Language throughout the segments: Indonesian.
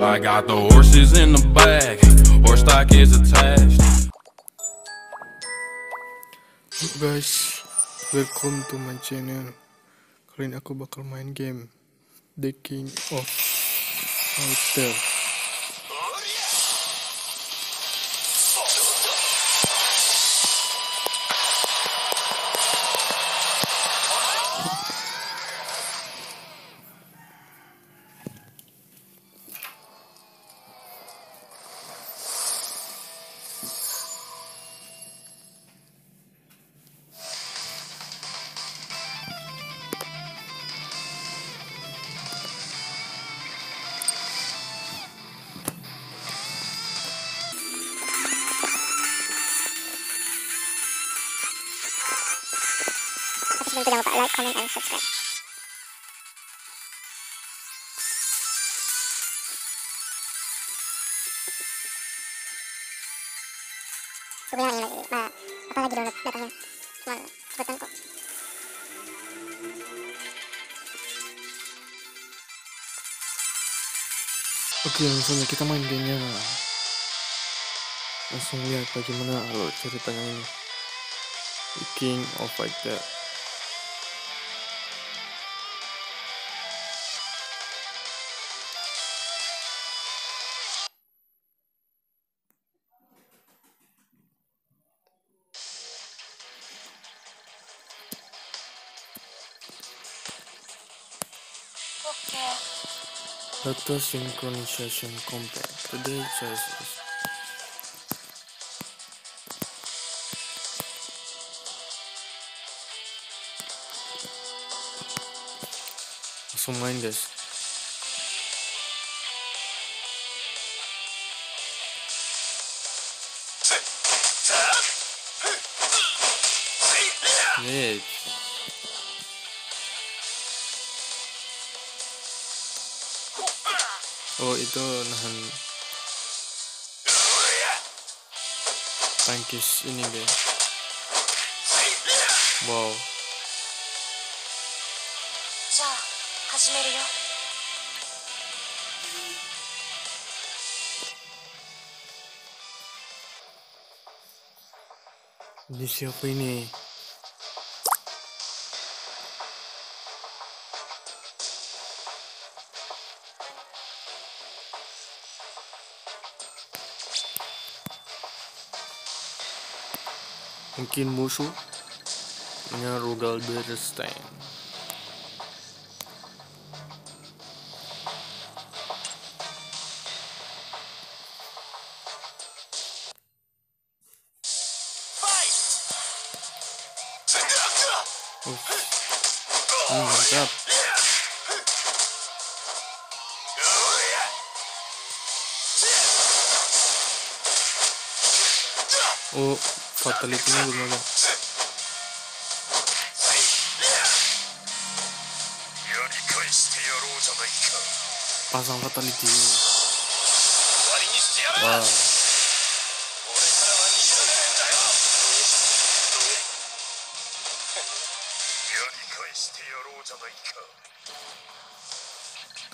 I got the horses in the back, horse stock is attached. guys, welcome to my channel. Kali ini aku bakal main game The King of Fighter. Dan jangan lupa like, comment, and subscribe. Sebenarnya ini, ma, apa lagi download datanya? Cuma cepetan kok. Oke, langsung aja kita main gamenya. Langsung lihat bagaimana alur ceritanya ini. The King of Fighter. Auto synchronization compare today's choices. Also mind this. Bitch. oh itu nahan. Tangkis ini deh wow. Ini siapa ini? Mungkin musuh Nya Rugal Berstein. Hmm, mantap. Oh, fatality-nya ada. Pasang fatality. Wow.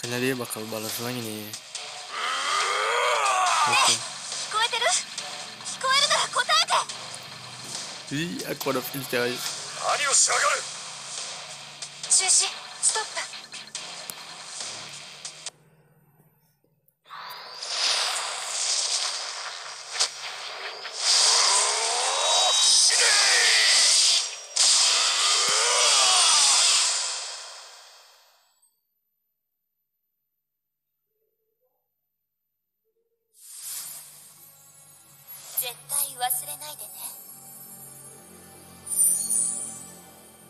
Kayaknya dia bakal balas lagi nih. Oke. 聞 Ih, aku ada percaya. 何をしやがる。中止。ストップ。絶対忘れないでね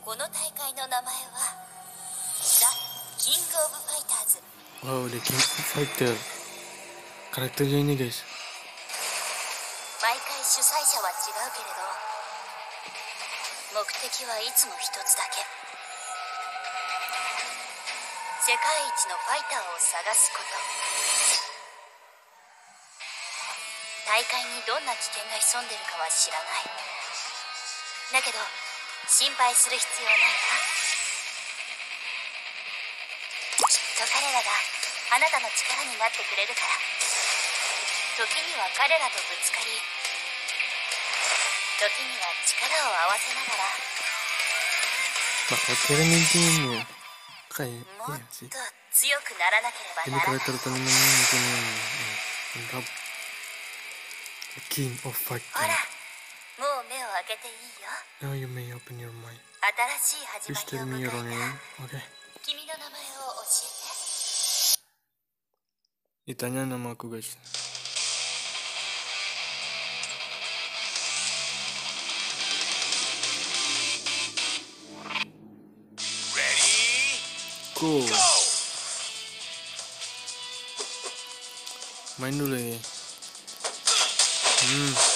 この大会の名前はザ・キング・オブ・ファイターズ Wow, The King of Fighter. Karakternya ini guys. 毎回主催者は違うけれど目的はいつも一つだけ世界一のファイターを探すこと大会にどんな危険が潜んでるかは知らないだけど心配する必要ないわ。と彼らがあなたの力になってくれるから。時には彼らとぶつかり時には力を合わせながら。またテレビゲーもっ強くならなければならない。テレな けていいよ now you may open your mind 新しい始 please まり tell を me 迎 your え name た oke 君の名前を教えて ditanya nama aku guys Go. Main dulu ya. Hmm.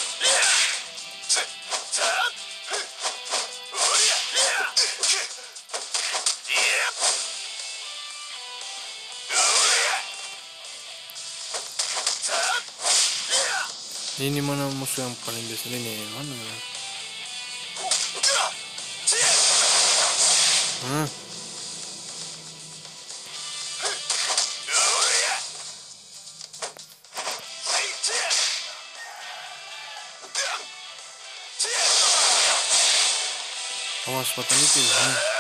Ini mana musuh yang paling sini nih? Mana? Hah? Awas patah itu. Hah?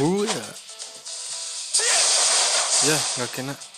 Ooh, yeah. Yeah, okay kena.